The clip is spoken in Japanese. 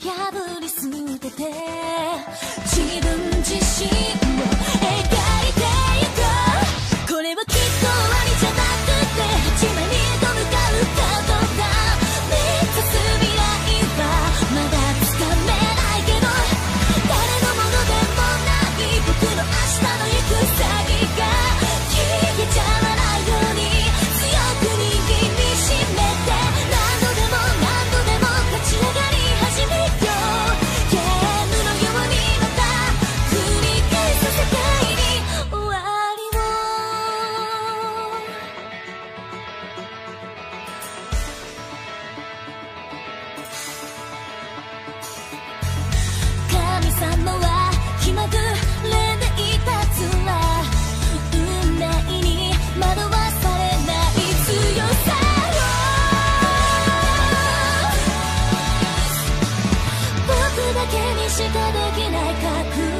破ぶしかできない覚悟